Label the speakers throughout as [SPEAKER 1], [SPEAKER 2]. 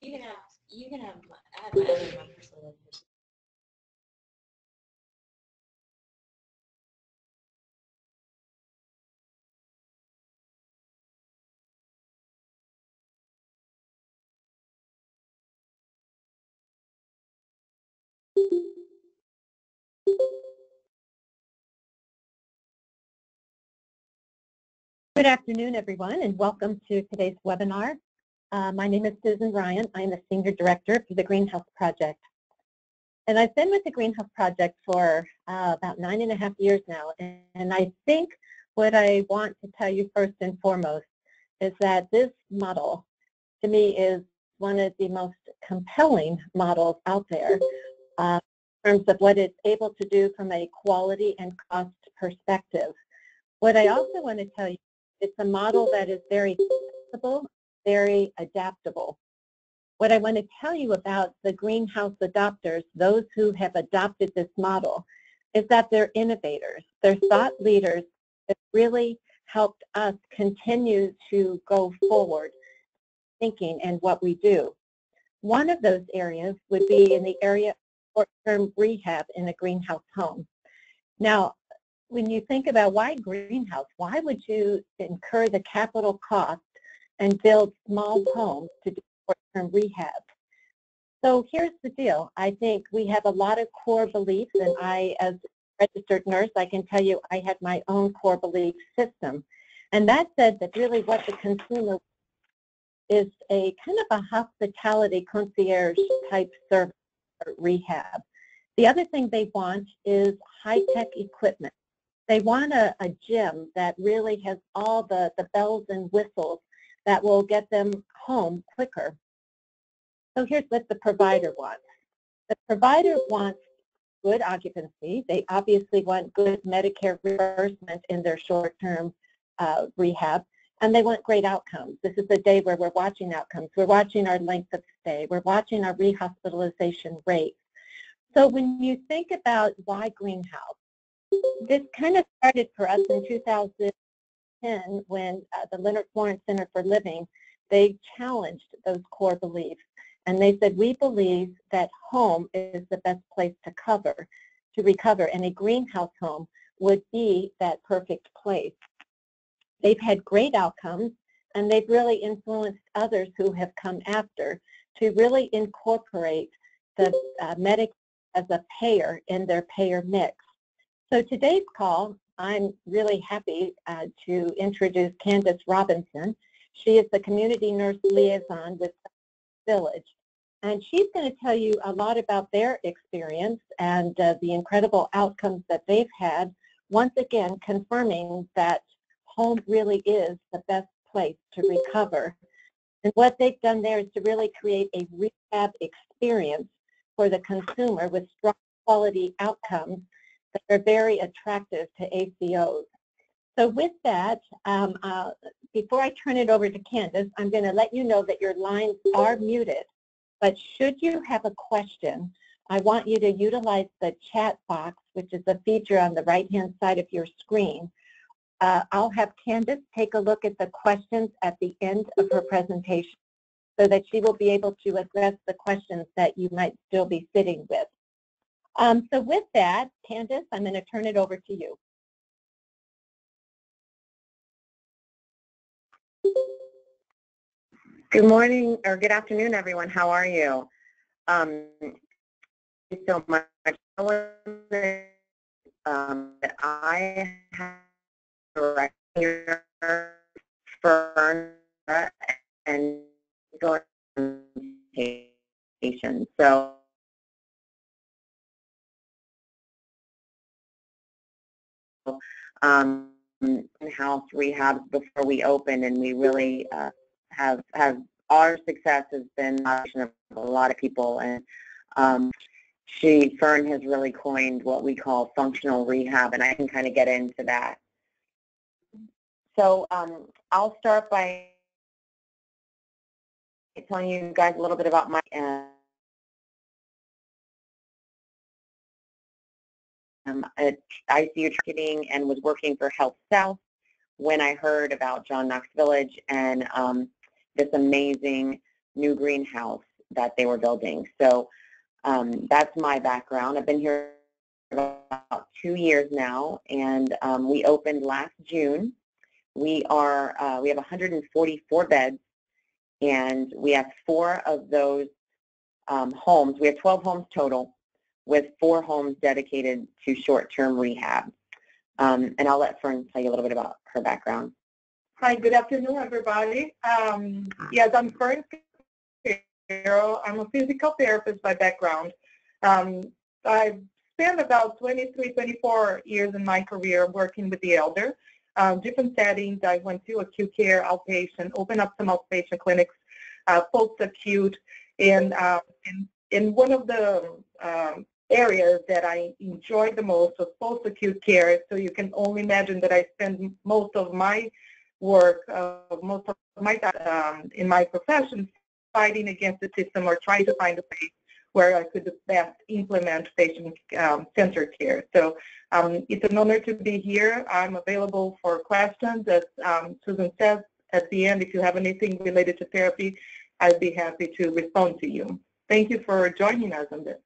[SPEAKER 1] You can have, you can have, I have my other.
[SPEAKER 2] Good afternoon, everyone, and welcome to today's webinar. Uh, my name is Susan Ryan. I am the Senior Director for the Green House Project. And I've been with the Green House Project for uh, about nine and a half years now. And, and I think what I want to tell you first and foremost is that this model, to me, is one of the most compelling models out there uh, in terms of what it's able to do from a quality and cost perspective. What I also want to tell you it's a model that is very flexible, very adaptable. What I want to tell you about the greenhouse adopters, those who have adopted this model, is that they're innovators. They're thought leaders that really helped us continue to go forward thinking and what we do. One of those areas would be in the area of short-term rehab in a greenhouse home. Now, when you think about why greenhouse, why would you incur the capital cost and build small homes to do short-term rehab? So here's the deal. I think we have a lot of core beliefs, and I, as a registered nurse, I can tell you I had my own core belief system. And that said that really what the consumer is a kind of a hospitality concierge type service rehab. The other thing they want is high-tech equipment. They want a, a gym that really has all the, the bells and whistles that will get them home quicker. So here's what the provider wants. The provider wants good occupancy. They obviously want good Medicare reimbursement in their short-term uh, rehab, and they want great outcomes. This is a day where we're watching outcomes. We're watching our length of stay. We're watching our rehospitalization rates. So when you think about why Greenhouse, this kind of started for us in 2010 when uh, the Leonard Florence Center for Living, they challenged those core beliefs. And they said, we believe that home is the best place to cover, to recover, and a greenhouse home would be that perfect place. They've had great outcomes, and they've really influenced others who have come after to really incorporate the uh, medic as a payer in their payer mix. So today's call, I'm really happy uh, to introduce Candace Robinson. She is the community nurse liaison with Village. And she's going to tell you a lot about their experience and uh, the incredible outcomes that they've had, once again confirming that home really is the best place to recover. And what they've done there is to really create a rehab experience for the consumer with strong quality outcomes that are very attractive to ACOs. So with that, um, uh, before I turn it over to Candace, I'm going to let you know that your lines are muted. But should you have a question, I want you to utilize the chat box, which is a feature on the right-hand side of your screen. Uh, I'll have Candace take a look at the questions at the end of her presentation so that she will be able to address the questions that you might still be sitting with. Um, so with that, Candace, I'm going to turn it over to you.
[SPEAKER 3] Good morning or good afternoon, everyone. How are you? Um, thank you so much. Um, I have director for and going So um, in-house rehabs before we open, and we really uh, have have our success has been a lot of people, and um, she Fern has really coined what we call functional rehab, and I can kind of get into that. So um, I'll start by telling you guys a little bit about my uh, um, at ICU marketing and was working for Health South when I heard about John Knox Village and um, this amazing new greenhouse. that they were building. So um, that's my background. I've been here about two years now, and um, we opened last June. We are uh, we have 144 beds, and we have four of those um, homes. We have 12 homes total, with four homes dedicated to short-term rehab. Um, and I'll let Fern tell you a little bit about her background.
[SPEAKER 4] Hi, good afternoon, everybody. Um, yes, I'm Fern. I'm a physical therapist by background. Um, I've spent about 23, 24 years in my career working with the elder. Um, different settings. I went to acute care, outpatient, opened up some outpatient clinics, uh, post-acute, and, uh, and, and one of the um, areas that I enjoyed the most was post-acute care. So you can only imagine that I spend most of my work, uh, most of my time um, in my profession fighting against the system or trying to find a place where I could best implement patient-centered um, care. So um, it's an honor to be here. I'm available for questions. As um, Susan says at the end, if you have anything related to therapy, I'd be happy to respond to you. Thank you for joining us on this.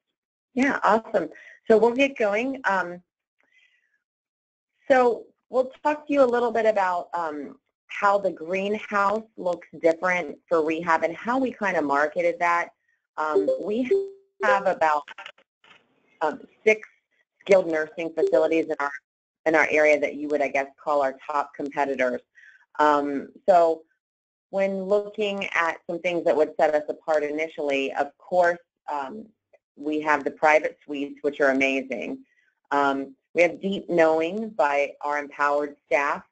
[SPEAKER 3] Yeah, awesome. So we'll get going. Um, so we'll talk to you a little bit about um, how the greenhouse looks different for rehab and how we kind of marketed that. Um, we have about um, six skilled nursing facilities in our in our area that you would, I guess, call our top competitors. Um, so when looking at some things that would set us apart initially, of course, um, we have the private suites, which are amazing. Um, we have deep knowing by our empowered staff.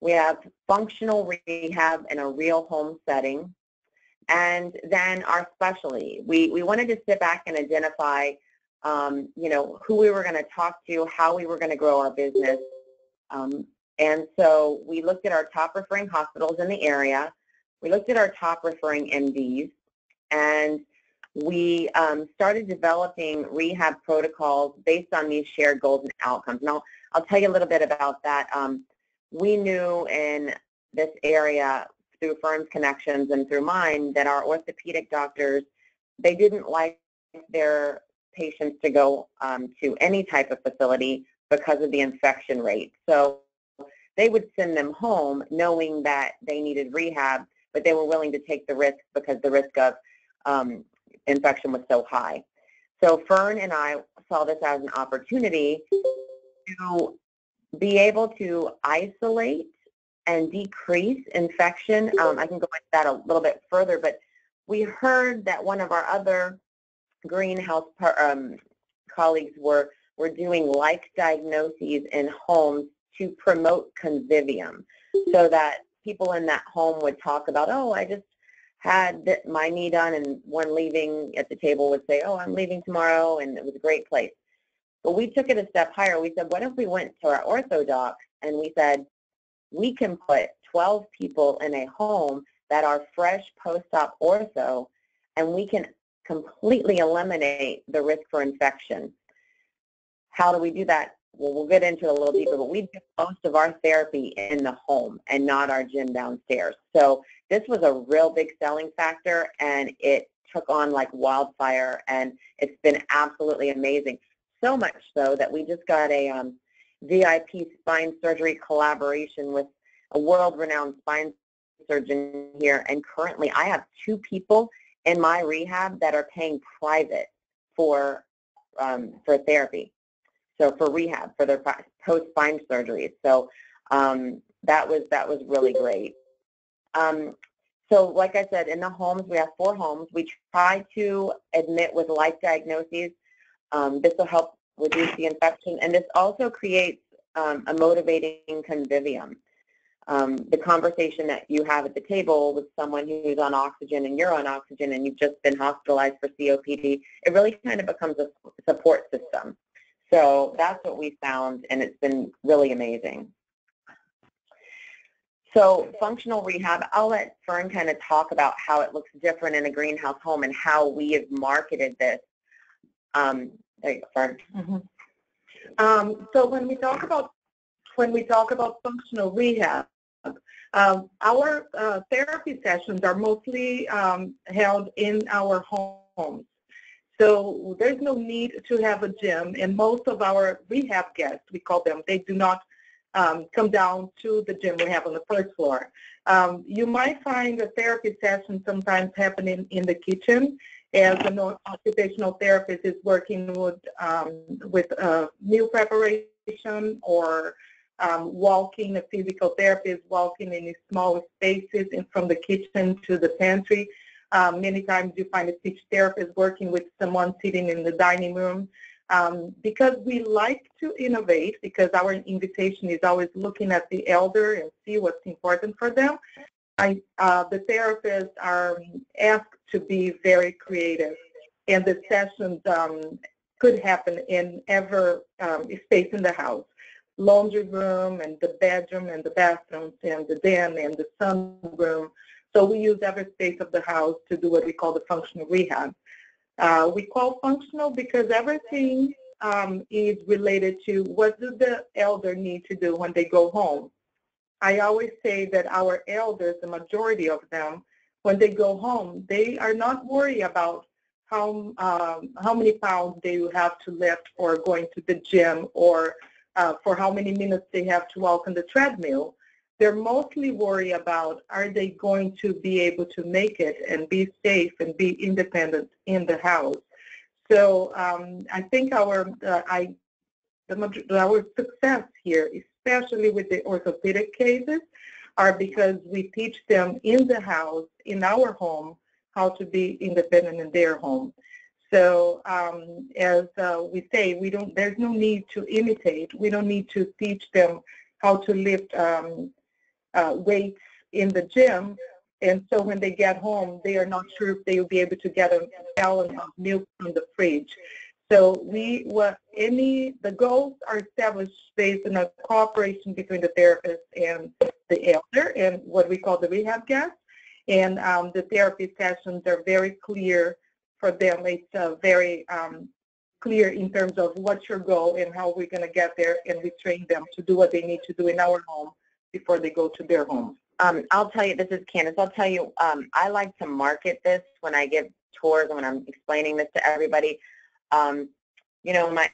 [SPEAKER 3] We have functional rehab in a real home setting. And then our specialty. We, we wanted to sit back and identify, um, you know, who we were going to talk to, how we were going to grow our business. Um, and so we looked at our top referring hospitals in the area. We looked at our top referring MDs. And we um, started developing rehab protocols based on these shared goals and outcomes. And I'll, I'll tell you a little bit about that. Um, we knew in this area through firms connections and through mine that our orthopedic doctors, they didn't like their patients to go um, to any type of facility because of the infection rate. So they would send them home knowing that they needed rehab, but they were willing to take the risk because the risk of um, infection was so high. So Fern and I saw this as an opportunity to be able to isolate and decrease infection. Um, I can go into that a little bit further, but we heard that one of our other greenhouse um, colleagues were, were doing like diagnoses in homes to promote convivium so that people in that home would talk about, oh, I just had my knee done and one leaving at the table would say, oh, I'm leaving tomorrow, and it was a great place. But we took it a step higher. We said, what if we went to our ortho doc and we said, we can put 12 people in a home that are fresh post-op ortho, and we can completely eliminate the risk for infection. How do we do that? Well, we'll get into it a little deeper, but we do most of our therapy in the home and not our gym downstairs. So this was a real big selling factor, and it took on like wildfire, and it's been absolutely amazing. So much so that we just got a um, VIP spine surgery collaboration with a world-renowned spine surgeon here, and currently I have two people in my rehab that are paying private for um, for therapy, so for rehab for their post spine surgeries. So um, that was that was really great. Um, so like I said, in the homes, we have four homes. We try to admit with life diagnoses. Um, this will help reduce the infection, and this also creates um, a motivating convivium. Um, the conversation that you have at the table with someone who's on oxygen and you're on oxygen and you've just been hospitalized for COPD, it really kind of becomes a support system. So that's what we found, and it's been really amazing. So functional rehab, I'll let Fern kind of talk about how it looks different in a greenhouse home and how we have marketed this. Um, there you go, Fern.
[SPEAKER 4] Mm -hmm. um, so when we talk about when we talk about functional rehab, Um, our uh, therapy sessions are mostly um, held in our homes. So there's no need to have a gym, and most of our rehab guests, we call them, they do not um, come down to the gym we have on the first floor. Um, you might find a therapy session sometimes happening in the kitchen as an occupational therapist is working with, um, with meal preparation or um, walking, a physical therapist walking in small spaces in, from the kitchen to the pantry. Um, many times you find a speech therapist working with someone sitting in the dining room. Um, because we like to innovate, because our invitation is always looking at the elder and see what's important for them, I, uh, the therapists are asked to be very creative. And the sessions um, could happen in ever um, space in the house. Laundry room and the bedroom and the bathrooms and the den and the sunroom. So we use every space of the house to do what we call the functional rehab. Uh, we call functional because everything um, is related to what do the elder need to do when they go home. I always say that our elders, the majority of them, when they go home, they are not worried about how um, how many pounds they have to lift or going to the gym or uh, for how many minutes they have to walk on the treadmill. They're mostly worried about are they going to be able to make it and be safe and be independent in the house. So um, I think our uh, I the, our success here, especially with the orthopedic cases, are because we teach them in the house, in our home, how to be independent in their home. So um, as uh, we say, we don't. There's no need to imitate. We don't need to teach them how to lift um, uh, weights in the gym. And so when they get home, they are not sure if they will be able to get a gallon of milk from the fridge. So we, what any, the goals are established based on a cooperation between the therapist and the elder and what we call the rehab guest. And um, the therapy sessions are very clear for them. It's uh, very um, clear in terms of what's your goal and how we're going to get there, and we train them to do what they need to do in our home before they go to their homes.
[SPEAKER 3] Um, I'll tell you, this is Candace, I'll tell you, um, I like to market this when I give tours and when I'm explaining this to everybody. Um, you know, my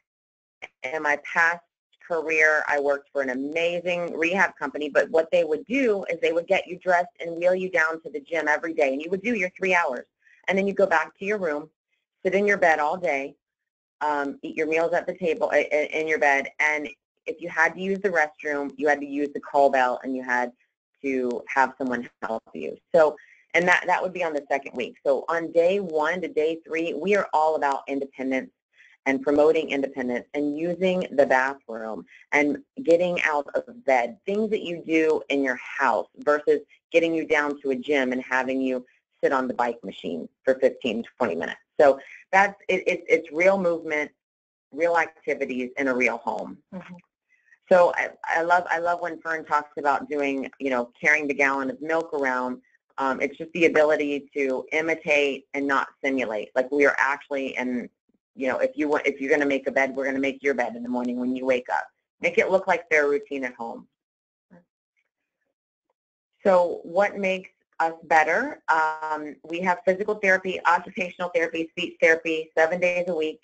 [SPEAKER 3] in my past career, I worked for an amazing rehab company, but what they would do is they would get you dressed and wheel you down to the gym every day, and you would do your three hours. And then you go back to your room, sit in your bed all day, um, eat your meals at the table in your bed, and if you had to use the restroom, you had to use the call bell and you had to have someone help you. So, and that, that would be on the second week. So on day one to day three, we are all about independence and promoting independence and using the bathroom and getting out of bed, things that you do in your house versus getting you down to a gym and having you sit on the bike machine for 15, 20 minutes. So that's, it, it, it's real movement, real activities in a real home.
[SPEAKER 4] Mhm.
[SPEAKER 3] So I, I love I love when Fern talks about doing you know carrying the gallon of milk around. Um, it's just the ability to imitate and not simulate. Like we are actually, and you know, if you want, if you're going to make a bed, we're going to make your bed in the morning when you wake up. Make it look like their routine at home. So what makes us better? Um, we have physical therapy, occupational therapy, speech therapy, seven days a week.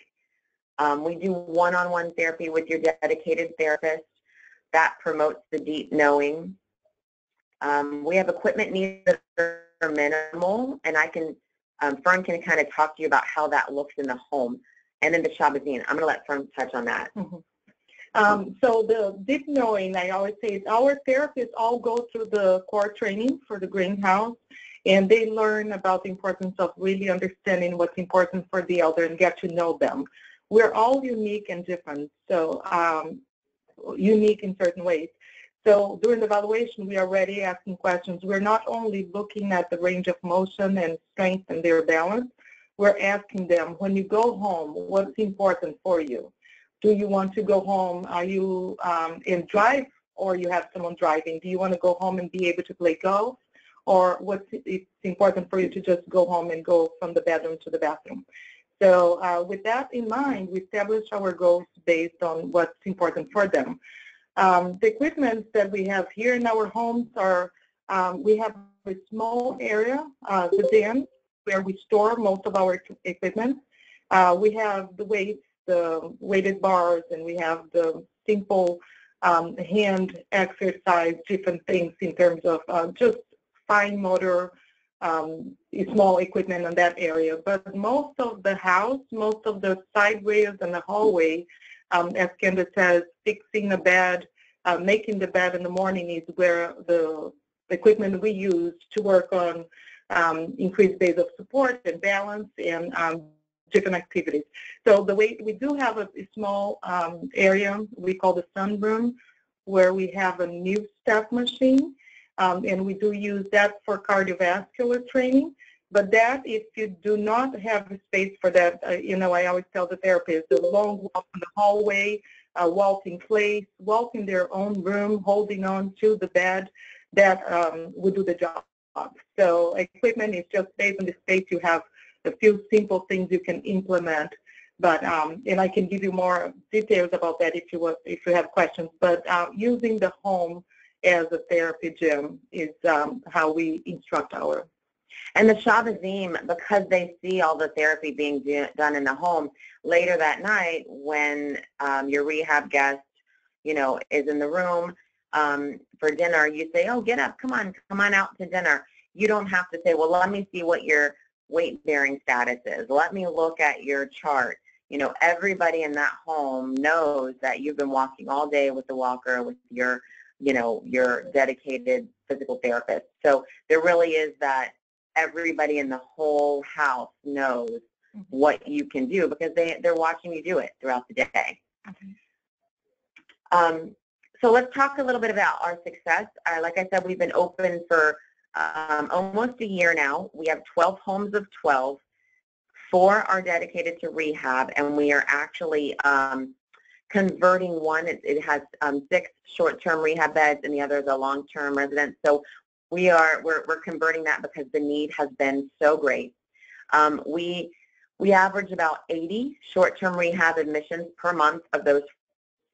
[SPEAKER 3] Um, we do one-on-one therapy with your dedicated therapist that promotes the deep knowing. Um, we have equipment needs that are minimal, and I can, um, Fern can kind of talk to you about how that looks in the home. And then the Shahbazim, I'm going to let Fern touch on that.
[SPEAKER 4] Mhm. Um, so the deep knowing, I always say, is our therapists all go through the core training for the greenhouse, and they learn about the importance of really understanding what's important for the elder and get to know them. We're all unique and different, so um, unique in certain ways. So during the evaluation, we are already asking questions. We're not only looking at the range of motion and strength and their balance, we're asking them, when you go home, what's important for you? Do you want to go home? Are you um, in drive or you have someone driving? Do you want to go home and be able to play golf? Or what's it's important for you to just go home and go from the bedroom to the bathroom? So uh, with that in mind, we established our goals based on what's important for them. Um, the equipment that we have here in our homes are, um, we have a small area, uh, the den, where we store most of our equipment. Uh, we have the weights, the weighted bars, and we have the simple um, hand exercise, different things in terms of uh, just fine motor, um, small equipment in that area. But most of the house, most of the sideways and the hallway, um, as Kendra says, fixing the bed, uh, making the bed in the morning is where the equipment we use to work on um, increased days of support and balance and um, different activities. So the way we do have a, a small um, area we call the sunroom where we have a new step machine um, and we do use that for cardiovascular training. But that, if you do not have space for that, uh, you know, I always tell the therapist, the long walk in the hallway, uh, walk in place, walk in their own room, holding on to the bed, that um, would do the job. So equipment is just based on the space you have a few simple things you can implement. But um, and I can give you more details about that if you want, if you have questions. But uh, using the home as a therapy gym is um, how we instruct our.
[SPEAKER 3] And the Shahbazim, because they see all the therapy being do, done in the home, later that night when um, your rehab guest, you know, is in the room um, for dinner, you say, oh, get up, come on, come on out to dinner. You don't have to say, well, let me see what your weight-bearing status is. Let me look at your chart. You know, everybody in that home knows that you've been walking all day with the walker, with your, you know, your dedicated physical therapist. So there really is that everybody in the whole house knows mm-hmm. what you can do because they, they're watching you do it throughout the day. Okay. Um, so let's talk a little bit about our success. Uh, like I said, we've been open for um, almost a year now. We have 12 homes of 12. Four are dedicated to rehab, and we are actually um, converting one. It, it has um, six short-term rehab beds, and the other is a long-term residence. So we are we're, we're converting that because the need has been so great. Um, we we average about 80 short-term rehab admissions per month of those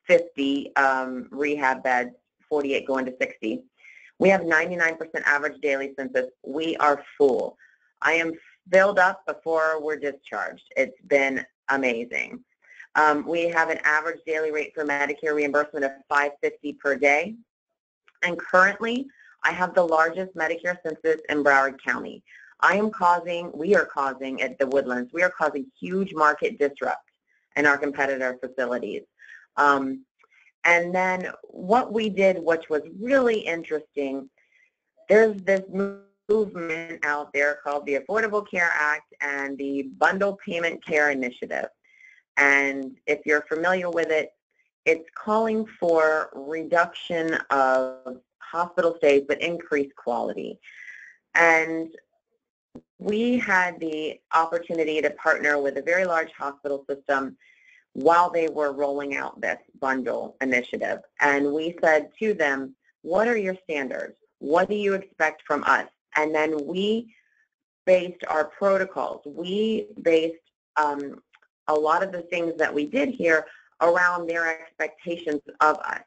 [SPEAKER 3] 50 um, rehab beds, 48 going to 60. We have 99% average daily census. We are full. I am filled up before we're discharged. It's been amazing. Um, we have an average daily rate for Medicare reimbursement of 550 per day. And currently, I have the largest Medicare census in Broward County. I am causing, we are causing at the Woodlands, we are causing huge market disrupt in our competitor facilities. Um, and then what we did, which was really interesting, there's this movement out there called the Affordable Care Act and the Bundle Payment Care Initiative. And if you're familiar with it, it's calling for reduction of hospital stays but increased quality. And we had the opportunity to partner with a very large hospital system while they were rolling out this bundle initiative. And we said to them, what are your standards? What do you expect from us? And then we based our protocols. We based um, a lot of the things that we did here around their expectations of us.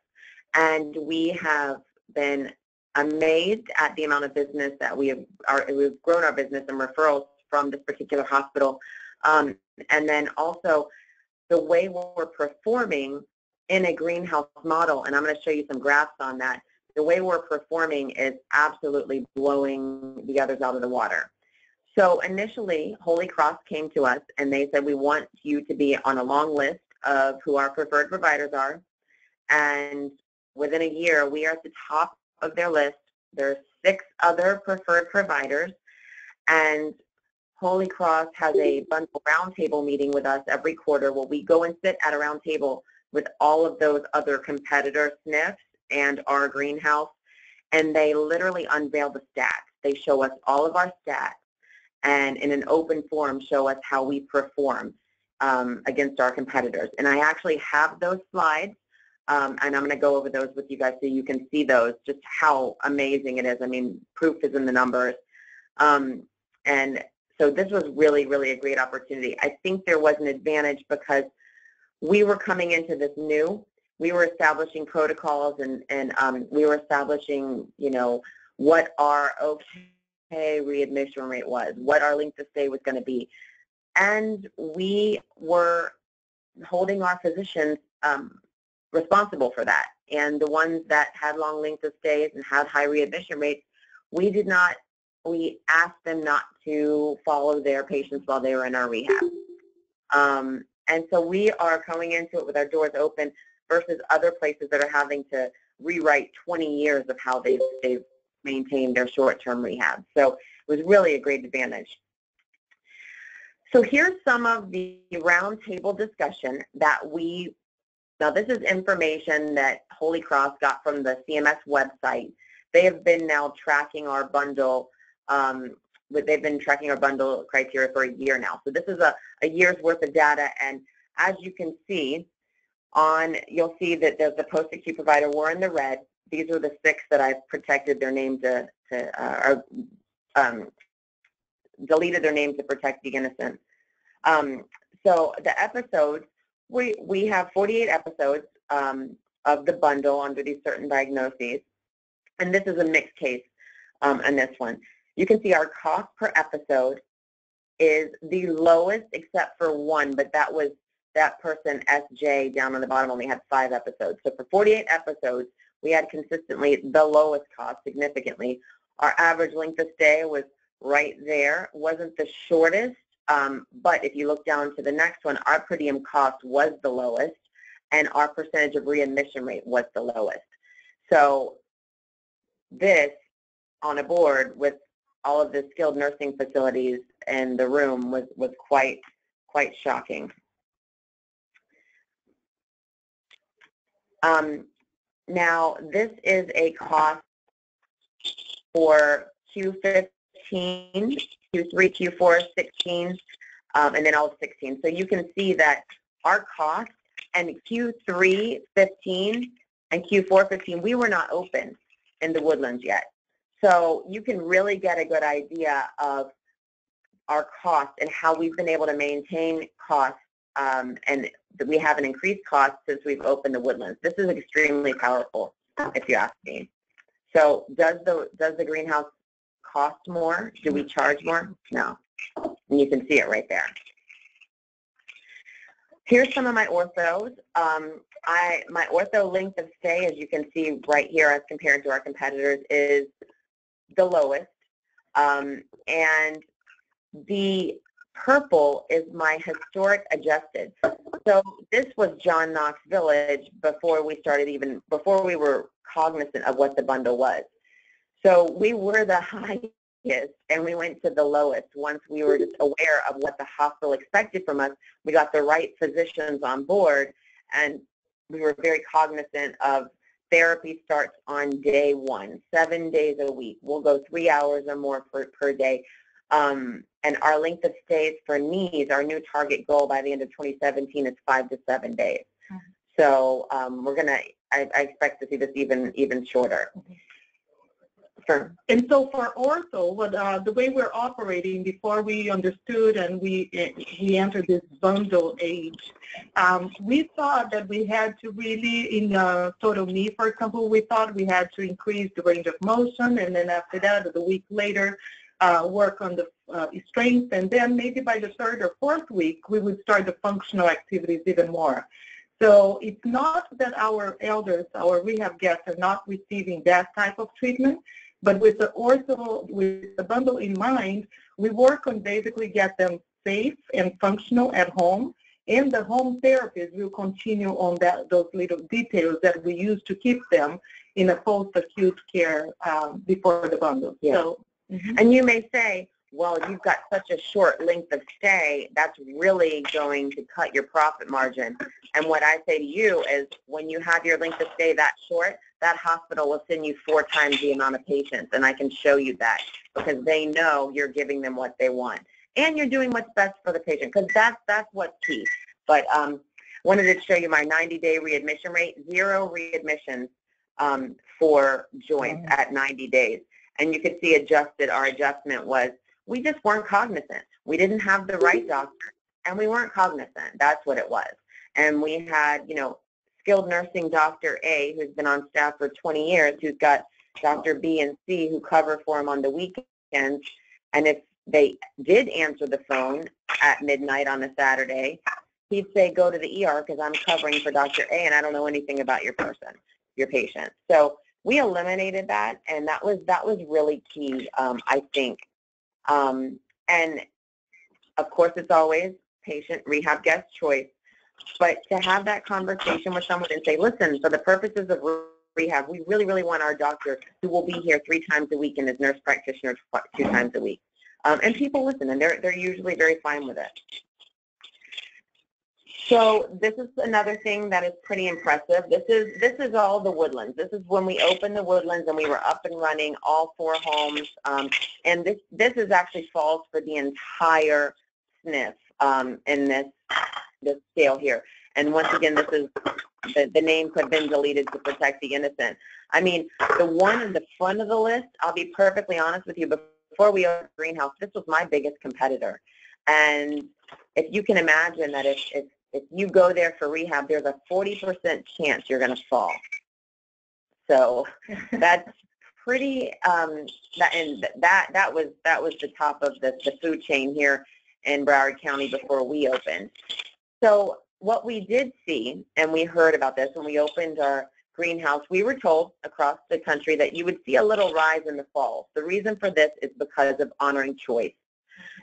[SPEAKER 3] And we have been amazed at the amount of business that we have, our, we've grown our business and referrals from this particular hospital. Um, and then also the way we're performing in a greenhouse model, and I'm going to show you some graphs on that, the way we're performing is absolutely blowing the others out of the water. So initially, Holy Cross came to us and they said, we want you to be on a long list of who our preferred providers are. And within a year, we are at the top of their list. There are six other preferred providers. And Holy Cross has a bundle roundtable meeting with us every quarter where we go and sit at a roundtable with all of those other competitor SNFs and our greenhouse, and they literally unveil the stats. They show us all of our stats and in an open forum show us how we perform um, against our competitors. And I actually have those slides, um, and I'm going to go over those with you guys so you can see those, just how amazing it is. I mean, proof is in the numbers. Um, and so this was really, really a great opportunity. I think there was an advantage because we were coming into this new we were establishing protocols and, and um, we were establishing, you know, what are okay readmission rate was, what our length of stay was going to be. And we were holding our physicians um, responsible for that. And the ones that had long length of stays and had high readmission rates, we did not, we asked them not to follow their patients while they were in our rehab. Um, and so we are coming into it with our doors open versus other places that are having to rewrite 20 years of how they've, they've maintained their short-term rehab. So it was really a great advantage. So here's some of the roundtable discussion that we, now this is information that Holy Cross got from the CMS website. They have been now tracking our bundle, um, they've been tracking our bundle criteria for a year now. So this is a, a year's worth of data, and as you can see, on you'll see that the post-acute provider were in the red. These are the six that I've protected their name to, to uh, or um, deleted their name to protect the innocent. Um, so the episodes, we, we have 48 episodes um, of the bundle under these certain diagnoses. And this is a mixed case um, in this one. You can see our cost per episode is the lowest except for one, but that was that person, SJ, down on the bottom only had five episodes. So for 48 episodes, we had consistently the lowest cost significantly. Our average length of stay was right there. wasn't the shortest, um, but if you look down to the next one, our per diem cost was the lowest, and our percentage of readmission rate was the lowest. So this on a board with all of the skilled nursing facilities in the room was, was quite, quite shocking. Um, now, this is a cost for Q15, Q3, Q4, 16, um, and then all of 16. So you can see that our cost and Q3, 15, and Q4, 15, we were not open in the woodlands yet. So you can really get a good idea of our cost and how we've been able to maintain costs um, and we have an increased cost since we've opened the woodlands. This is extremely powerful, if you ask me. So does the does the greenhouse cost more? Do we charge more? No. And you can see it right there. Here's some of my orthos. Um, I my ortho length of stay, as you can see right here, as compared to our competitors, is the lowest. Um, and the purple is my historic adjusted. So this was John Knox Village before we started even, before we were cognizant of what the bundle was. So we were the highest and we went to the lowest once we were just aware of what the hospital expected from us. We got the right physicians on board and we were very cognizant of therapy starts on day one, seven days a week. We'll go three hours or more per, per day. Um, and our length of stays for knees, our new target goal by the end of 2017 is five to seven days. Mm-hmm. So um, we're going to, I expect to see this even even shorter.
[SPEAKER 4] Sure. And so for ortho, what, uh, the way we're operating before we understood and we we entered this bundle age, um, we thought that we had to really, in uh, total knee, for example, we thought we had to increase the range of motion, and then after that, a week later, uh, work on the uh, strength, and then maybe by the third or fourth week, we would start the functional activities even more. So it's not that our elders, our rehab guests are not receiving that type of treatment, but with the ortho, with the bundle in mind, we work on basically get them safe and functional at home, and the home therapist will continue on that those little details that we use to keep them in a post-acute care um, before the bundle.
[SPEAKER 3] Yeah. So Mm-hmm. And you may say, well, you've got such a short length of stay, that's really going to cut your profit margin. And what I say to you is when you have your length of stay that short, that hospital will send you four times the amount of patients. And I can show you that because they know you're giving them what they want. And you're doing what's best for the patient because that's, that's what's key. But um, wanted to show you my 90-day readmission rate, zero readmissions um, for joints at 90 days. And you could see adjusted, our adjustment was we just weren't cognizant. We didn't have the right doctor and we weren't cognizant. That's what it was. And we had, you know, skilled nursing Dr. A, who's been on staff for 20 years, who's got Dr. B and C who cover for him on the weekends. And if they did answer the phone at midnight on a Saturday, he'd say, go to the ER because I'm covering for Dr. A and I don't know anything about your person, your patient. So we eliminated that and that was, that was really key, um, I think. Um, and of course, it's always patient rehab guest choice. But to have that conversation with someone and say, listen, for the purposes of rehab, we really, really want our doctor who will be here three times a week and his nurse practitioner tw- two times a week. Um, and people listen, and they're, they're usually very fine with it. So this is another thing that is pretty impressive. This is this is all the woodlands. This is when we opened the woodlands and we were up and running, all four homes. Um, and this this is actually falls for the entire SNF um, in this this scale here. And once again, this is the, the names have been deleted to protect the innocent. I mean, the one in the front of the list, I'll be perfectly honest with you, before we opened Greenhouse, this was my biggest competitor. And if you can imagine that if, if, if you go there for rehab, there's a 40% chance you're going to fall. So that's pretty, um, that, and that, that was, that was the top of the, the food chain here in Broward County before we opened. So what we did see, and we heard about this when we opened our greenhouse, we were told across the country that you would see a little rise in the fall. The reason for this is because of honoring choice.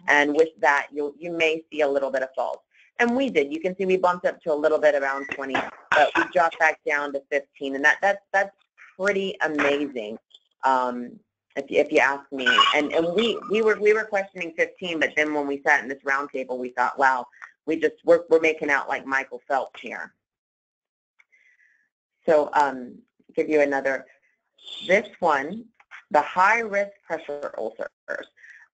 [SPEAKER 3] And with that, you you may see a little bit of falls. And we did. You can see we bumped up to a little bit around 20, but we dropped back down to 15. And that, that that's pretty amazing, um, if, you, if you ask me. And, and we, we, were, we were questioning 15, but then when we sat in this roundtable, we thought, wow, we just we're, we're making out like Michael Phelps here. So um, give you another. This one, the high risk pressure ulcers.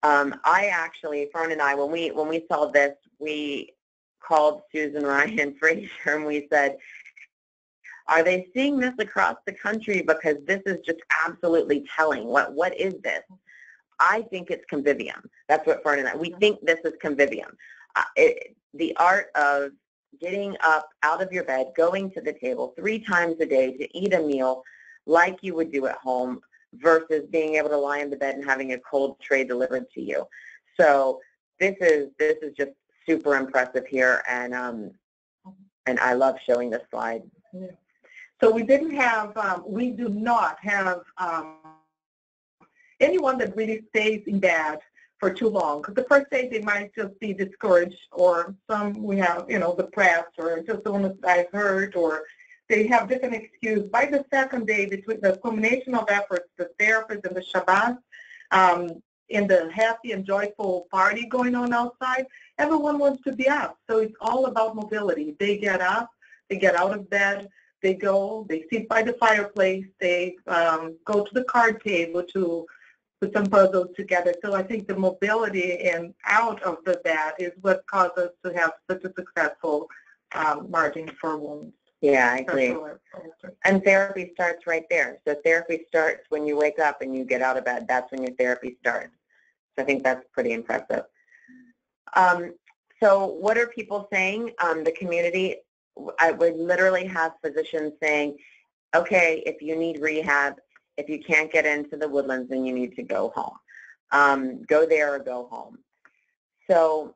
[SPEAKER 3] Um, I actually, Fern and I, when we when we saw this, we called Susan Ryan Fraser and we said, are they seeing this across the country? Because this is just absolutely telling. What what is this? I think it's convivium. That's what Fern and I, we think this is convivium. Uh, it, the art of getting up out of your bed, going to the table three times a day to eat a meal like you would do at home versus being able to lie in the bed and having a cold tray delivered to you. So this is this is just super impressive here, and um, and I love showing this slide.
[SPEAKER 4] So we didn't have, um, we do not have um, anyone that really stays in bed for too long. Because the first day they might just be discouraged, or some we have, you know, depressed, or just illness I hurt, or they have different excuse. By the second day, between the combination of efforts, the therapist and the Shahbaz, um, in the happy and joyful party going on outside, everyone wants to be up. So it's all about mobility. They get up, they get out of bed, they go, they sit by the fireplace, they um, go to the card table to put some puzzles together. So I think the mobility and out of the bed is what caused us to have such a successful um, margin for wounds.
[SPEAKER 3] Yeah, I agree. And therapy starts right there. So therapy starts when you wake up and you get out of bed. That's when your therapy starts. I think that's pretty impressive. Um, so what are people saying? Um, the community, I would literally have physicians saying, okay, if you need rehab, if you can't get into the woodlands, then you need to go home. Um, go there or go home. So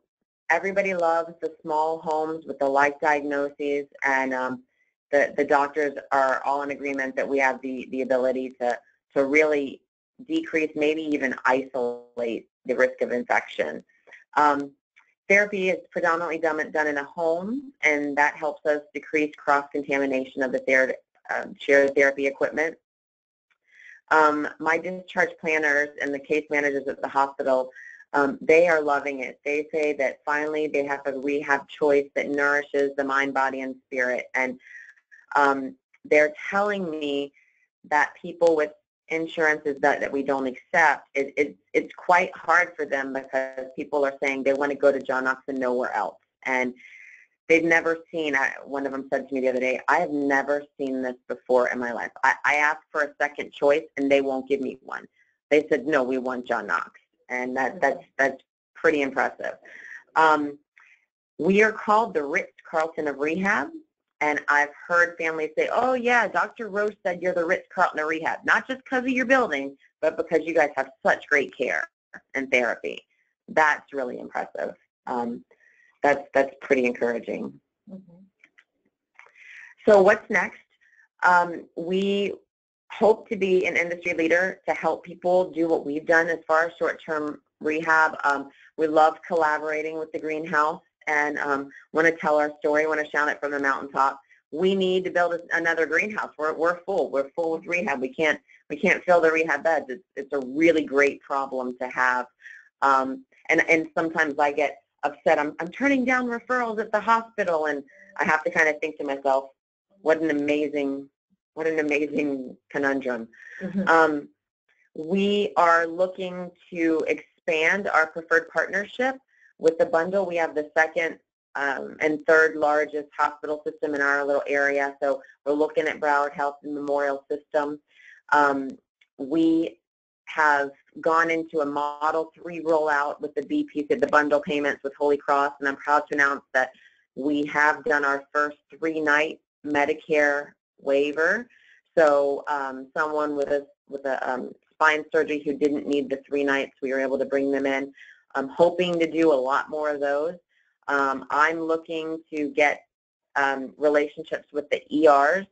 [SPEAKER 3] everybody loves the small homes with the like diagnoses, and um, the, the doctors are all in agreement that we have the, the ability to, to really decrease, maybe even isolate the risk of infection. Um, therapy is predominantly done, done in a home, and that helps us decrease cross-contamination of the ther um, shared therapy equipment. Um, my discharge planners and the case managers at the hospital, um, they are loving it. They say that finally they have a rehab choice that nourishes the mind, body, and spirit. And um, they're telling me that people with insurances that, that we don't accept, it, it, it's quite hard for them because people are saying they want to go to John Knox and nowhere else. And they've never seen, I, one of them said to me the other day, I have never seen this before in my life. I, I asked for a second choice and they won't give me one. They said, no, we want John Knox. And that, that's, that's pretty impressive. Um, we are called the Ritz-Carlton of Rehab, And I've heard families say, oh yeah, Dr. Roche said you're the Ritz-Carlton of rehab, not just because of your building, but because you guys have such great care and therapy. That's really impressive. Um, that's, that's pretty encouraging.
[SPEAKER 1] Mhm.
[SPEAKER 3] So what's next? Um, we hope to be an industry leader to help people do what we've done as far as short-term rehab. Um, we love collaborating with the greenhouse and um, want to tell our story, want to shout it from the mountaintop. We need to build another greenhouse. We're, we're full. We're full with rehab. We can't we can't fill the rehab beds. It's, it's a really great problem to have. Um, and, and sometimes I get upset. I'm, I'm turning down referrals at the hospital, and I have to kind of think to myself, what an amazing, what an amazing conundrum.
[SPEAKER 4] Mhm.
[SPEAKER 3] Um, we are looking to expand our preferred partnership with the bundle. We have the second um, and third largest hospital system in our little area, so we're looking at Broward Health and Memorial System. Um, we have gone into a Model 3 rollout with the BP, the bundle payments with Holy Cross, and I'm proud to announce that we have done our first three-night Medicare waiver. So um, someone with a with a um, spine surgery who didn't need the three nights, we were able to bring them in. I'm hoping to do a lot more of those. Um, I'm looking to get um, relationships with the ERs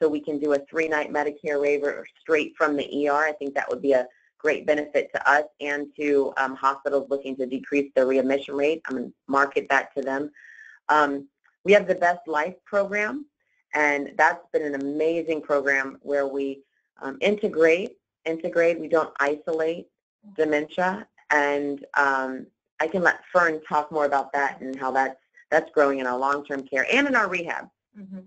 [SPEAKER 3] so we can do a three-night Medicare waiver straight from the ER. I think that would be a great benefit to us and to um, hospitals looking to decrease their readmission rate. I'm going to market that to them. Um, we have the Best Life program, and that's been an amazing program where we um, integrate, integrate, we don't isolate dementia, and um, I can let Fern talk more about that and how that's, that's growing in our long-term care and in our rehab.
[SPEAKER 4] Mhm.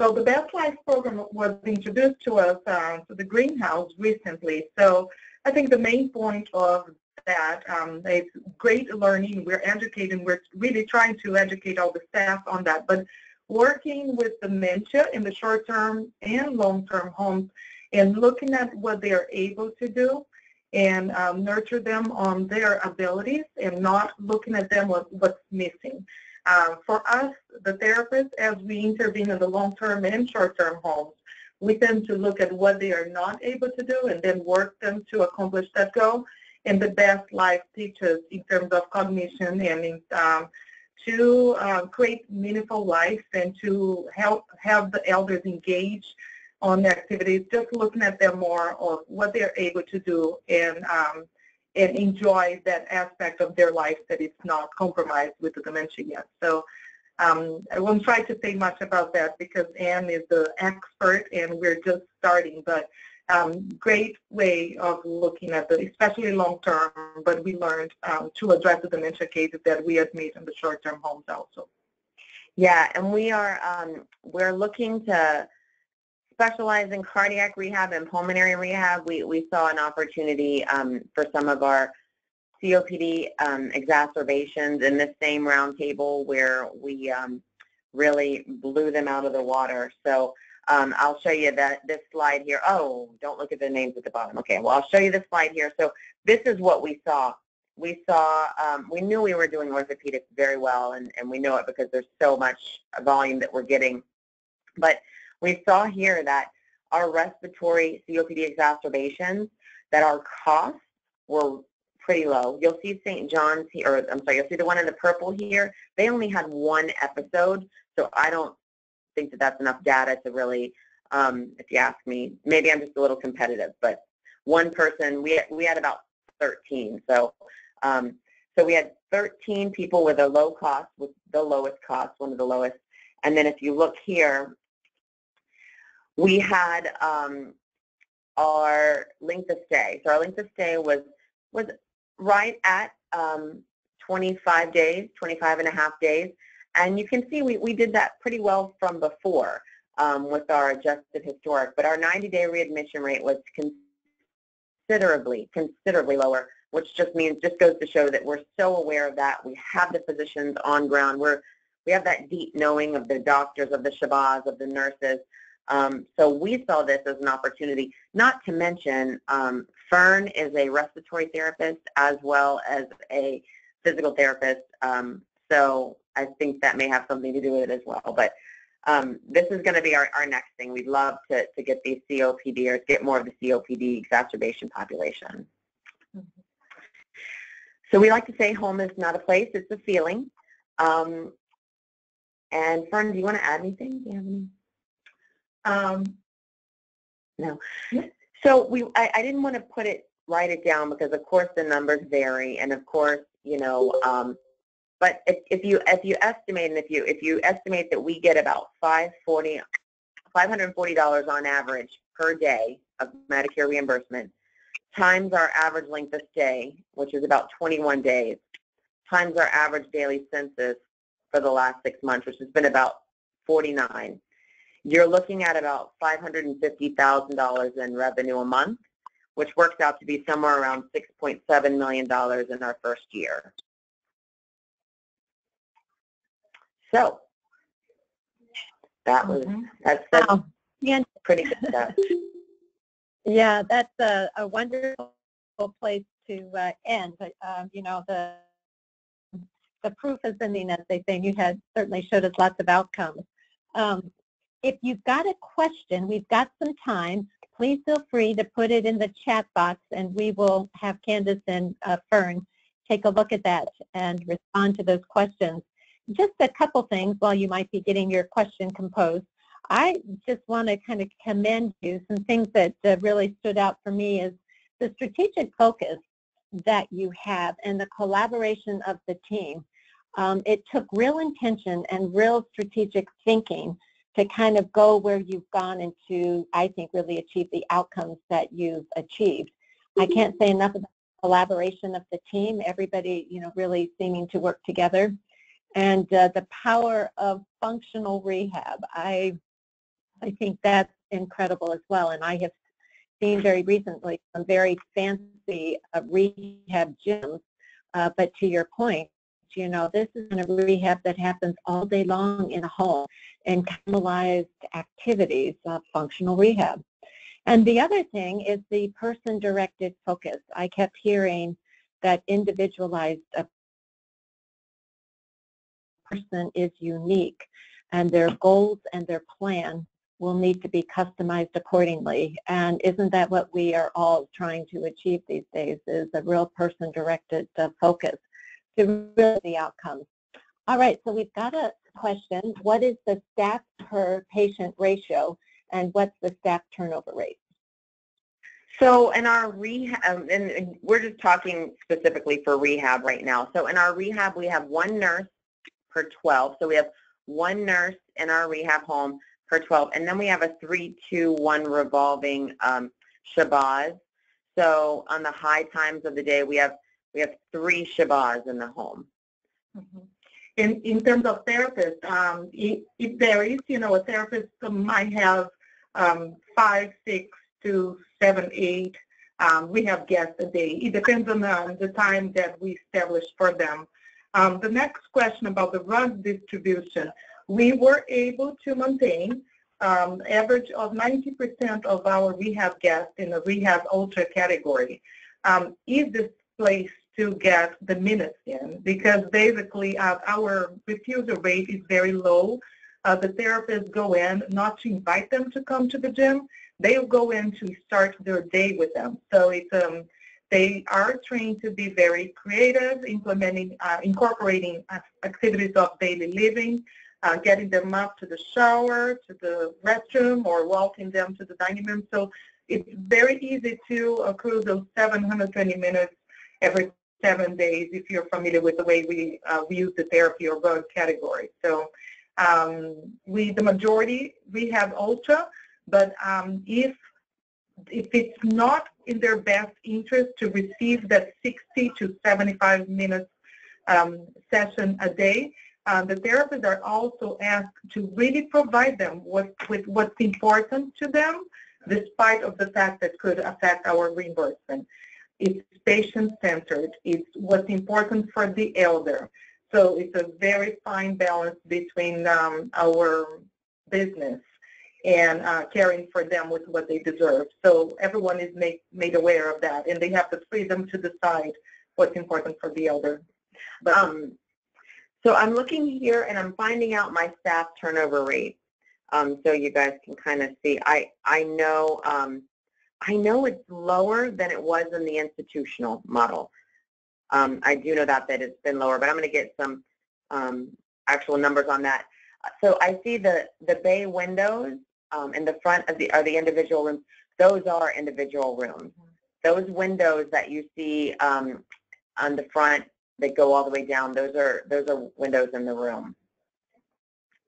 [SPEAKER 4] So the Best Life program was introduced to us uh, to the greenhouse recently. So I think the main point of that um, it's great learning. We're educating. We're really trying to educate all the staff on that. But working with dementia in the short-term and long-term homes and looking at what they are able to do and um, nurture them on their abilities and not looking at them what, what's missing. Uh, for us, the therapists, as we intervene in the long-term and short-term homes, we tend to look at what they are not able to do and then work them to accomplish that goal. And the best life teaches in terms of cognition and in, um, to uh, create meaningful life and to help have the elders engage on the activities, just looking at them more or what they're able to do and um, and enjoy that aspect of their life that is not compromised with the dementia yet. So um, I won't try to say much about that because Anne is the expert and we're just starting, but um, great way of looking at the, especially long term, but we learned um, to address the dementia cases that we admit in the short term homes also.
[SPEAKER 3] Yeah, and we are um, we're looking to specialize in cardiac rehab and pulmonary rehab. We we saw an opportunity um, for some of our COPD um, exacerbations in this same roundtable where we um, really blew them out of the water. So um, I'll show you that this slide here. Oh, don't look at the names at the bottom. Okay, well I'll show you this slide here. So this is what we saw. We saw, um, we knew we were doing orthopedics very well, and, and we know it because there's so much volume that we're getting. But we saw here that our respiratory COPD exacerbations, that our costs were pretty low. You'll see St. John's here, or I'm sorry, you'll see the one in the purple here. They only had one episode, so I don't think that that's enough data to really, um, if you ask me, maybe I'm just a little competitive, but one person, we, we had about 13. So, um, so we had 13 people with a low cost, with the lowest cost, one of the lowest. And then if you look here, we had um, our length of stay. So our length of stay was was right at um, 25 days, 25 and a half days. And you can see we, we did that pretty well from before um, with our adjusted historic, but our 90-day readmission rate was considerably, considerably lower, which just means, just goes to show that we're so aware of that. We have the physicians on ground. We're, we have that deep knowing of the doctors, of the Shahbaz, of the nurses. Um, so we saw this as an opportunity, not to mention um, Fern is a respiratory therapist as well as a physical therapist. Um, so I think that may have something to do with it as well. But um, this is going to be our, our next thing. We'd love to, to get these COPDers, get more of the COPD exacerbation population. So we like to say home is not a place, it's a feeling. Um, and Fern, do you want to add anything? Do you have any?
[SPEAKER 4] Um, no.
[SPEAKER 3] So we, I, I didn't want to put it, write it down because of course the numbers vary and of course, you know, um, but if, if you, if you estimate and if you, if you estimate that we get about 540, $540 on average per day of Medicare reimbursement times our average length of stay, which is about 21 days, times our average daily census for the last six months, which has been about 49 you're looking at about $550,000 in revenue a month, which works out to be somewhere around $6.7 million in our first year. So that was, that's, that's
[SPEAKER 2] Wow.
[SPEAKER 3] Pretty good stuff.
[SPEAKER 2] Yeah, that's a, a wonderful place to uh, end. But, um, you know, the the proof is in the, as they say, you had certainly showed us lots of outcomes. Um, if you've got a question, we've got some time. Please feel free to put it in the chat box, and we will have Candace and uh, Fern take a look at that and respond to those questions. Just a couple things while you might be getting your question composed. I just want to kind of commend you. Some things that uh, really stood out for me is the strategic focus that you have and the collaboration of the team. Um, it took real intention and real strategic thinking to kind of go where you've gone and to, I think, really achieve the outcomes that you've achieved. I can't say enough about the collaboration of the team, everybody, you know, really seeming to work together. And uh, the power of functional rehab. I I think that's incredible as well. And I have seen very recently some very fancy uh, rehab gyms. Uh, but to your point, you know, this is a rehab that happens all day long in a home and canalized activities of functional rehab. And the other thing is the person-directed focus. I kept hearing that individualized person is unique and their goals and their plan will need to be customized accordingly. And isn't that what we are all trying to achieve these days is a real person-directed uh, focus to really the outcomes. All right, so we've got a question. What is the staff per patient ratio and what's the staff turnover rate?
[SPEAKER 3] So in our rehab, um, and we're just talking specifically for rehab right now. So in our rehab, we have one nurse per 12. So we have one nurse in our rehab home per 12. And then we have a 3-2-1 revolving um, Shahbaz. So on the high times of the day, we have we have three Shahbaz in the home.
[SPEAKER 4] Mhm. In, in terms of therapists, um, it, it varies. You know, a therapist might have um, five, six to seven, eight. Um, we have guests a day. It depends on the, the time that we establish for them. Um, the next question about the RUG distribution, we were able to maintain um, average of 90% of our rehab guests in the rehab ultra category. Um, is this place to get the minutes in because basically uh, our refusal rate is very low. Uh, the therapists go in not to invite them to come to the gym. They'll go in to start their day with them. So it's um, they are trained to be very creative, implementing, uh, incorporating activities of daily living, uh, getting them up to the shower, to the restroom, or walking them to the dining room. So it's very easy to accrue those 720 minutes every seven days if you're familiar with the way we, uh, we use the therapy or drug category. So um, we, the majority, we have ultra, but um, if if it's not in their best interest to receive that 60 to 75 minutes um, session a day, uh, the therapists are also asked to really provide them with, with what's important to them, despite of the fact that could affect our reimbursement. It's patient-centered. It's what's important for the elder. So it's a very fine balance between um, our business and uh, caring for them with what they deserve. So everyone is made, made aware of that, and they have the freedom to decide what's important for the elder. But
[SPEAKER 3] Um, so I'm looking here and I'm finding out my staff turnover rate. um, so you guys can kind of see. I, I know, um, I know it's lower than it was in the institutional model. Um, I do know that, that it's been lower, but I'm going to get some um, actual numbers on that. So I see the, the bay windows um, in the front of the, are the individual rooms. Those are individual rooms. Those windows that you see um, on the front that go all the way down, those are, those are windows in the room.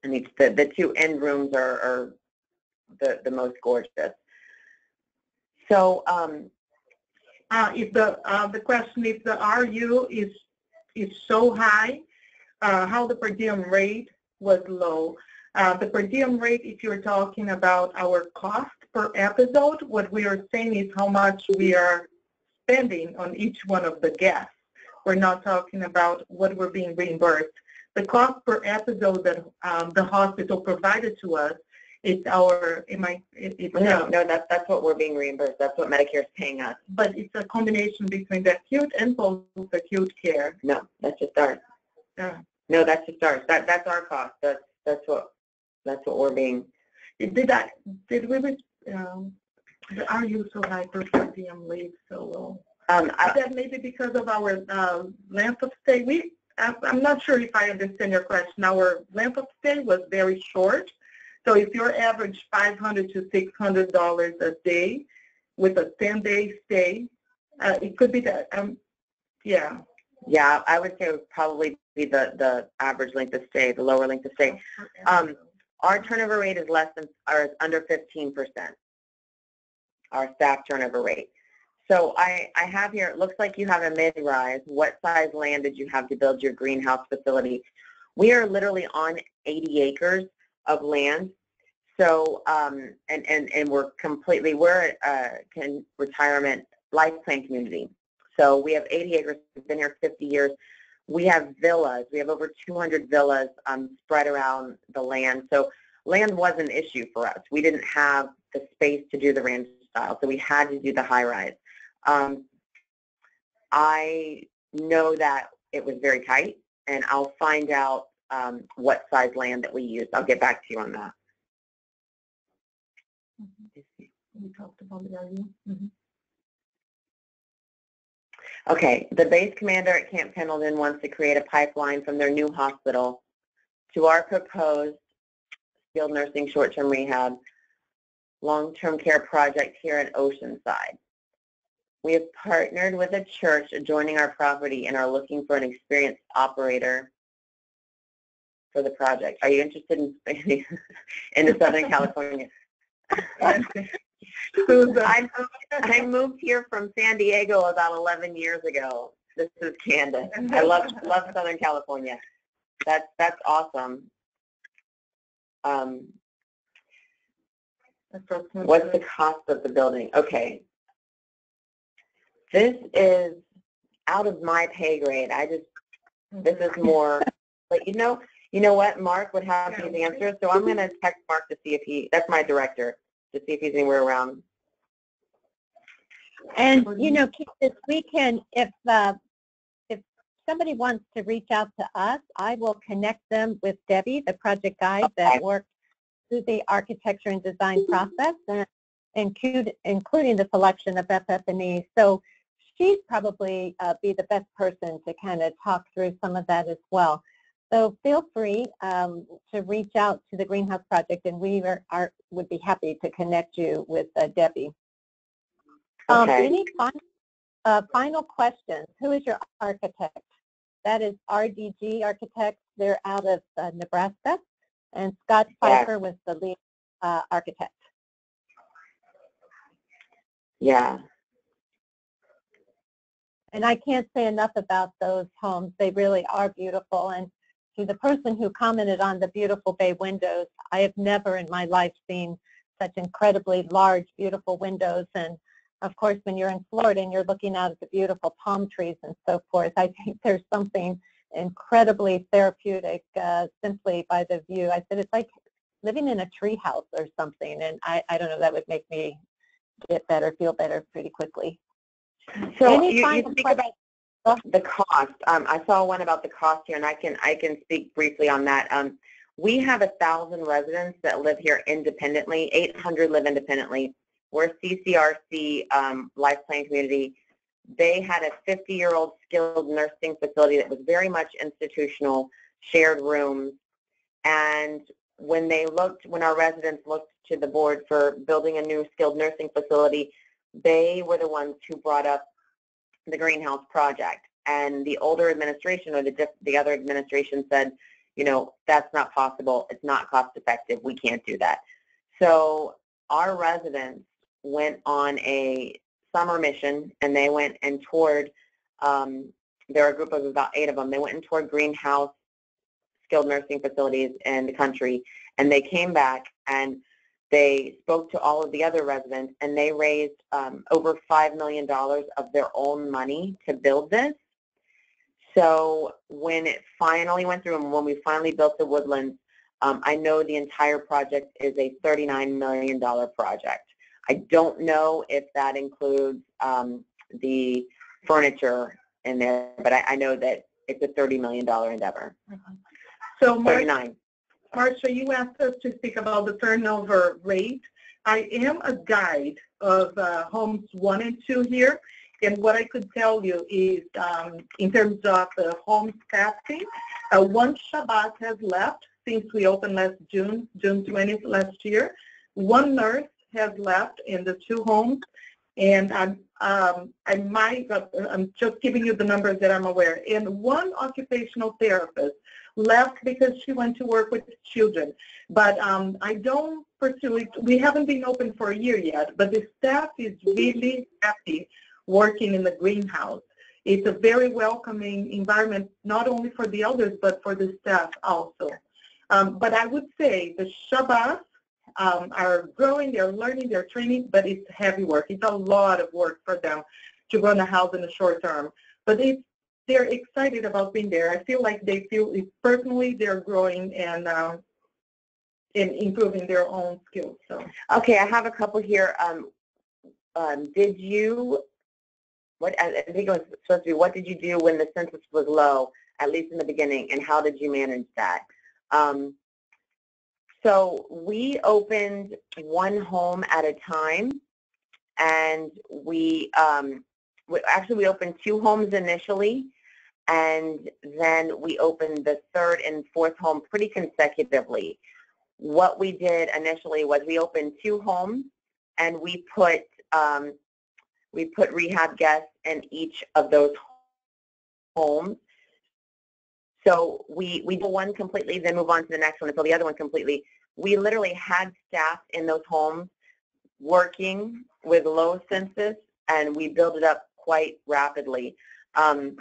[SPEAKER 3] And it's the, the two end rooms are, are the, the most gorgeous. So, um,
[SPEAKER 4] Uh, if the, uh, the question, if the RU is, is so high, uh, how the per diem rate was low. Uh, the per diem rate, if you're talking about our cost per episode, what we are saying is how much we are spending on each one of the guests. We're not talking about what we're being reimbursed. The cost per episode that um, the hospital provided to us, it's our, am I, it- it's,
[SPEAKER 3] no, no, that's, that's what we're being reimbursed. That's what Medicare is paying us.
[SPEAKER 4] but it's a combination between the acute and post-acute care.
[SPEAKER 3] No, that's just ours.
[SPEAKER 4] Yeah.
[SPEAKER 3] No, that's just ours. That, that's our cost. That's, that's what, that's what we're being,
[SPEAKER 4] Did I, did we, re- um, the RU so high for per diem leave so low?
[SPEAKER 3] um,
[SPEAKER 4] Is
[SPEAKER 3] I,
[SPEAKER 4] that maybe because of our uh, length of stay? We, I'm I'm not sure if I understand your question. Our length of stay was very short. So if your average 500 to $600 a day with a 10-day stay, uh, it could be that, um, yeah.
[SPEAKER 3] yeah, I would say it would probably be the, the average length of stay, the lower length of stay. Um, Our turnover rate is less than, or is under 15%, our staff turnover rate. So I, I have here, it looks like you have a mid-rise. What size land did you have to build your greenhouse facility? We are literally on 80 acres of land. So, um, and, and, and we're completely, we're a can, retirement life plan community. So we have 80 acres, we've been here 50 years. We have villas. We have over 200 villas um, spread around the land. So land was an issue for us. We didn't have the space to do the ranch style, so we had to do the high rise. Um, I know that it was very tight, and I'll find out um, what size land that we use. I'll get back to you on that.
[SPEAKER 4] We talked about the. Mhm.
[SPEAKER 3] Okay, the base commander at Camp Pendleton wants to create a pipeline from their new hospital to our proposed skilled nursing short-term rehab long-term care project here in Oceanside. We have partnered with a church adjoining our property and are looking for an experienced operator for the project. Are you interested in expanding into Southern California? I moved, I moved here from San Diego about 11 years ago. This is Candace. I love love Southern California. That's that's awesome. Um, what's the cost of the building? Okay. This is out of my pay grade. I just this is more. But you know, you know what? Mark would have these answers, so I'm going to text Mark to see if he. That's my director to see if he's anywhere around.
[SPEAKER 2] And, you know, Candace, we can, if, uh, if somebody wants to reach out to us, I will connect them with Debbie, the project guide
[SPEAKER 3] Okay.
[SPEAKER 2] that worked through the architecture and design process, and include, including the selection of FF&E. So she'd probably uh, be the best person to kind of talk through some of that as well. So feel free um, to reach out to the Green House Project, and we are, are would be happy to connect you with uh, Debbie. Um,
[SPEAKER 3] Okay.
[SPEAKER 2] Any final, uh, final questions? Who is your architect? That is RDG Architects. They're out of uh, Nebraska. And Scott. Pfeiffer was the lead uh, architect.
[SPEAKER 3] Yeah.
[SPEAKER 2] And I can't say enough about those homes. They really are beautiful. And to the person who commented on the beautiful bay windows, I have never in my life seen such incredibly large, beautiful windows. And of course, when you're in Florida and you're looking out at the beautiful palm trees and so forth, I think there's something incredibly therapeutic uh, simply by the view. I said it's like living in a tree house or something. And I, I don't know, that would make me get better, feel better pretty quickly.
[SPEAKER 3] So
[SPEAKER 2] Any
[SPEAKER 3] you, you speak
[SPEAKER 2] questions?
[SPEAKER 3] about the cost. Um, I saw one about the cost here, and I can I can speak briefly on that. Um, We have a thousand residents that live here independently. 800 live independently. We're CCRC um, life plan community. They had a 50-year-old skilled nursing facility that was very much institutional, shared rooms, and when they looked, when our residents looked to the board for building a new skilled nursing facility, they were the ones who brought up the greenhouse project. And the older administration or the, the other administration said, you know, that's not possible. It's not cost effective. We can't do that. So our residents went on a summer mission and they went and toured, um, there are a group of about eight of them. They went and toured greenhouse skilled nursing facilities in the country and they came back and they spoke to all of the other residents and they raised um, over $5 million of their own money to build this. So when it finally went through and when we finally built the woodlands, um, I know the entire project is a $39 million project. I don't know if that includes um, the furniture in there, but I, I know that it's a $30 million endeavor.
[SPEAKER 4] So Mar-
[SPEAKER 3] 39.
[SPEAKER 4] Marcia, you asked us to speak about the turnover rate. I am a guide of uh, homes one and two here, and what I could tell you is, um, in terms of the home staffing, uh, one Shahbaz has left since we opened last June, June 20th last year. One nurse has left in the two homes, and I'm, um, I might, I'm just giving you the numbers that I'm aware. And one occupational therapist left because she went to work with children. But um, I don't pursue it. We haven't been open for a year yet, but the staff is really happy working in the greenhouse. It's a very welcoming environment, not only for the elders, but for the staff also. Um, but I would say the Shahbaz um, are growing, they're learning, they're training, but it's heavy work. It's a lot of work for them to run a house in the short term. But it's they're excited about being there. I feel like they feel personally they're growing and um, and improving their own skills. So
[SPEAKER 3] Okay, I have a couple here. Um, um, did you, what, I think it was supposed to be, what did you do when the census was low, at least in the beginning, and how did you manage that? Um, so we opened one home at a time, and we, um, we actually we opened two homes initially, and then we opened the third and fourth home pretty consecutively what we did initially was we opened two homes and we put um, we put rehab guests in each of those homes. So we we do one completely, then move on to the next one until the other one completely. We literally had staff in those homes working with low census, and we built it up quite rapidly. Um,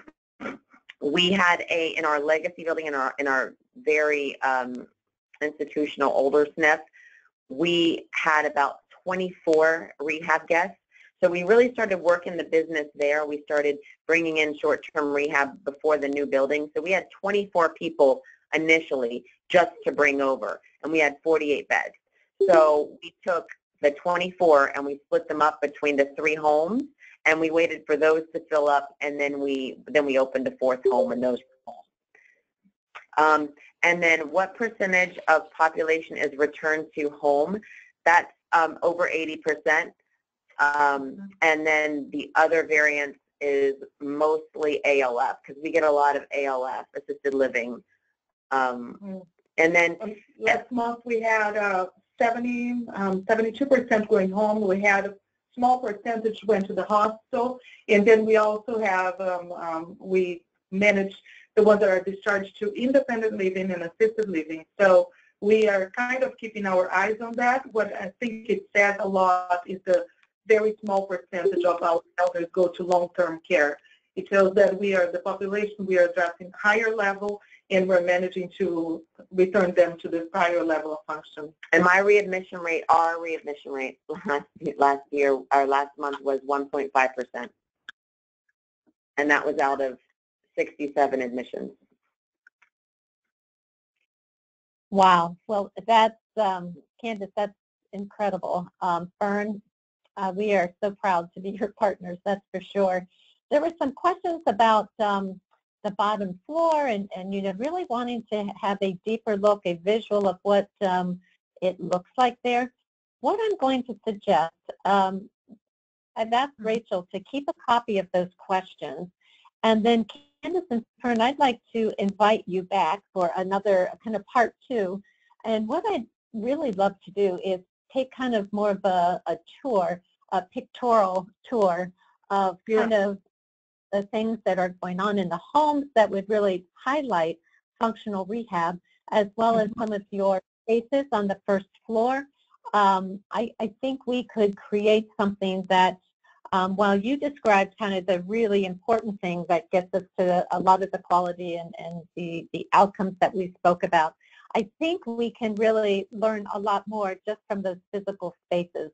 [SPEAKER 3] we had a in our legacy building in our in our very um, institutional older SNF, we had about 24 rehab guests. So we really started working the business there. We started bringing in short-term rehab before the new building. So we had 24 people initially just to bring over, and we had 48 beds. So we took the 24 and we split them up between the three homes, and we waited for those to fill up, and then we then we opened a fourth home in those homes. Um, and then what percentage of population is returned to home? That's um, over 80%. Um, and then the other variance is mostly ALF because we get a lot of ALF, assisted living. Um,
[SPEAKER 4] Mm.
[SPEAKER 3] and then,
[SPEAKER 4] um, last month we had uh, 70, um, 72% going home. We had small percentage went to the hospital, and then we also have um, um, we manage the ones that are discharged to independent living and assisted living. So we are kind of keeping our eyes on that. What I think it says a lot is the very small percentage of our elders go to long-term care. It shows that we are the population, we are addressing higher level, and we're managing to return them to the prior level of function.
[SPEAKER 3] and my readmission rate, our readmission rate last, last year, our last month was 1.5%. And that was out of 67 admissions.
[SPEAKER 2] Wow. Well, that's, um, Candace, that's incredible. Um, Fern, uh, we are so proud to be your partners, that's for sure. There were some questions about um, the bottom floor and, and you know, really wanting to have a deeper look, a visual of what um, it looks like there, what I'm going to suggest, um, I've asked Rachel to keep a copy of those questions. And then Candace and Fern, I'd like to invite you back for another kind of part two. And what I'd really love to do is take kind of more of a, a tour, a pictorial tour of kind of the things that are going on in the homes that would really highlight functional rehab, as well as some of your spaces on the first floor. Um, I, I think we could create something that, um, while you described kind of the really important thing that gets us to a lot of the quality and, and the, the outcomes that we spoke about, I think we can really learn a lot more just from those physical spaces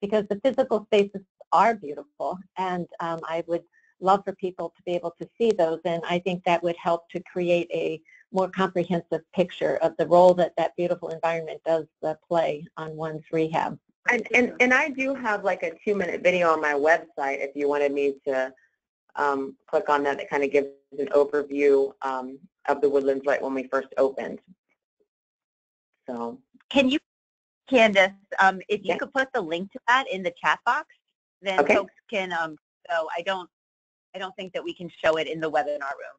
[SPEAKER 2] because the physical spaces are beautiful and um, I would love for people to be able to see those and I think that would help to create a more comprehensive picture of the role that that beautiful environment does uh, play on one's rehab.
[SPEAKER 3] And, and, and I do have like a two-minute video on my website if you wanted me to um, click on that. That kind of gives an overview um, of the Woodlands right when we first opened. So,
[SPEAKER 5] Can you, Candace, um, if you
[SPEAKER 3] Yeah.
[SPEAKER 5] could put the link to that in the chat box, then
[SPEAKER 3] Okay.
[SPEAKER 5] folks can, um, so I don't, I don't think that we can show it in the webinar room.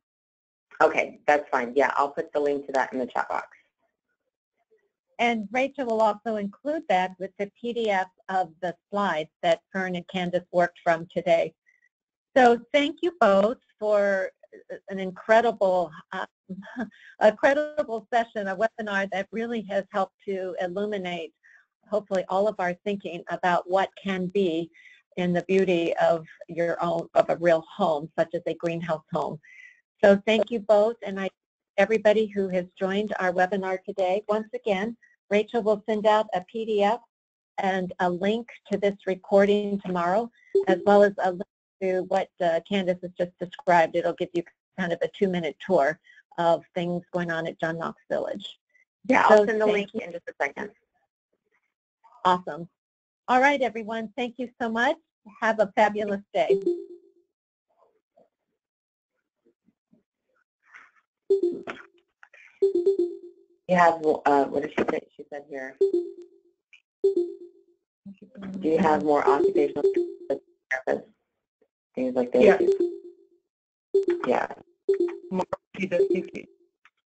[SPEAKER 3] okay, that's fine. Yeah, I'll put the link to that in the chat box.
[SPEAKER 2] And Rachel will also include that with the PDF of the slides that Fern and Candace worked from today. So thank you both for an incredible, uh, a credible session, a webinar that really has helped to illuminate hopefully all of our thinking about what can be in the beauty of your own, of a real home, such as a greenhouse home. So thank you both, and I everybody who has joined our webinar today. Once again, Rachel will send out a PDF and a link to this recording tomorrow, as well as a link to what uh, Candace has just described. It'll give you kind of a two-minute tour of things going on at John Knox Village.
[SPEAKER 3] Yeah, I'll send the link in just a second.
[SPEAKER 2] Awesome. All right, everyone. Thank you so much. Have a fabulous day.
[SPEAKER 3] You have, uh, what did she say? She said here. Do you have more occupational therapists? Things like this?
[SPEAKER 4] Yeah.
[SPEAKER 3] Yeah.
[SPEAKER 4] More, he does, he-